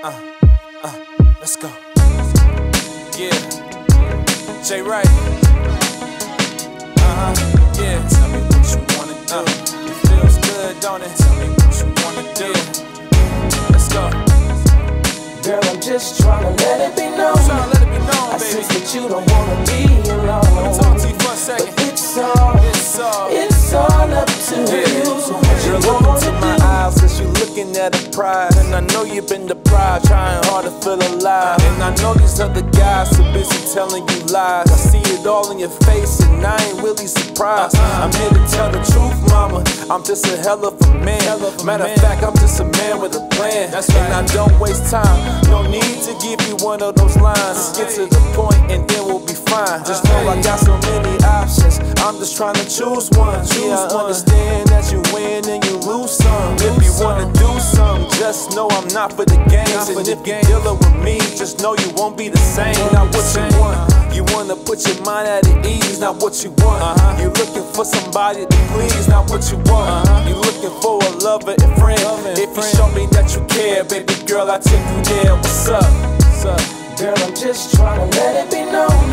Uh, uh, let's go. Yeah. Jay Wright. Uh huh. Yeah. Tell me what you wanna do. Uh, it feels good, don't it? Tell me what you wanna do. Let's go. Girl, I'm just trying to let it be known. Tryna let it be known, I baby. sense that you don't wanna be alone. Let me talk to you for a second. At a prize. And I know you've been deprived, trying hard to feel alive. And I know these other guys so busy telling you lies. I see it all in your face, and I ain't really surprised. I'm here to tell the truth, mama. I'm just a hell of a man. Matter of fact, I'm just a man with a plan. And I don't waste time. No need to give you one of those lines. Get to the point, and then we'll be fine. Just know I got so many options. I'm just trying to choose one. Yeah, I understand that you win and you lose some. Just know I'm not for the games. And if you're dealing with me, just know you won't be the same. Not what you want. You wanna put your mind at ease, not what you want. Uh-huh. You're looking for somebody to please, not what you want. You're looking for a lover and friend. If you show me that you care, baby girl, I take you there. What's up? What's up? Girl, I'm just trying to let it be known.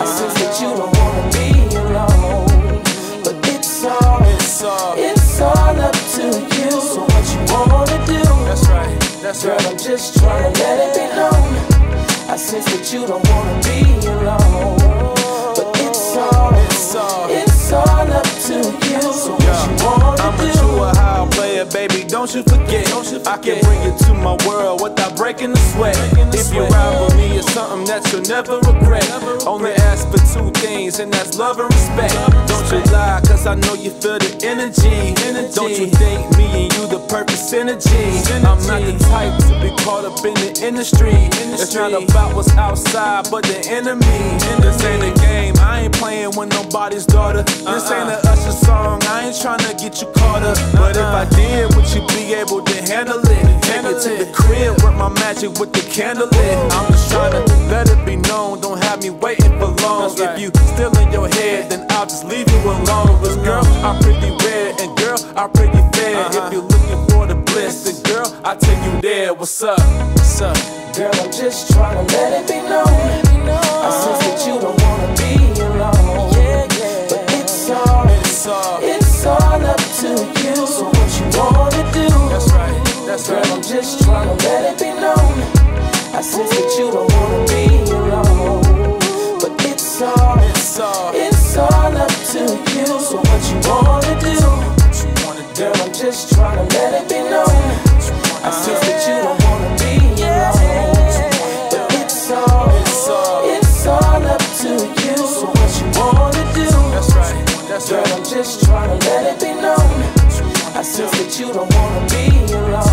I sense that you don't That's Girl, right. I'm just trying to let it be known. I sense that you don't wanna be alone. But it's all, It's all. it's all up to you. So what you wanna I'm a do? true a high player, baby. Don't you forget. I can bring you to my world without breaking the sweat. If you ride with me, it's something that you'll never regret. Only ask for two things, and that's love and respect. Don't you lie, cause I know you feel the energy. Don't you think me and you the perfect synergy? I'm not the type to be caught up in the industry. It's not about what's outside, but the enemy. This ain't a game. I ain't playing with nobody's daughter. This ain't a Usher song. I ain't trying to get you caught up. But if I did, would you be able to handle it? Take it to the crib, work my magic with the candle lit. I'm just trying to let it be known. Don't have me waiting for long. If you still in your head, then I'll just leave you alone. Cause girl, I'm pretty rare, and girl, I'm pretty I take you there. What's up? What's up? Girl, I'm just trying to let it be known. I sense that you don't wanna be alone. But it's all, It's all. it's all up to you. So what you wanna do? That's right. That's Girl, right. I'm just trying to let it be known. I sense that you don't wanna be alone. But it's all, It's all. it's all up to you. So what you wanna do? What you wanna do? Girl, I'm just trying to let it be known. I sense that you don't wanna be alone. But it's all, It's all. it's all up to you. So what you wanna do? That's right. That's Girl, right. I'm just trying to let it be known. I sense that you don't wanna be alone.